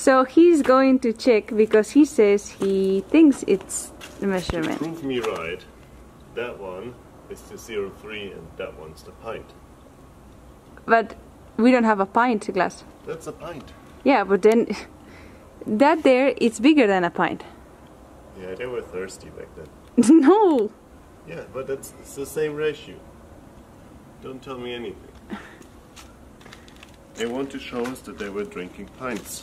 So he's going to check because he says he thinks it's the measurement. prove me right, that one is the 03 and that one's the pint. But we don't have a pint glass. That's a pint. Yeah, but then that there is bigger than a pint. Yeah, they were thirsty back then. no. Yeah, but that's it's the same ratio. Don't tell me anything. They want to show us that they were drinking pints.